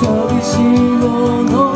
寂しいもの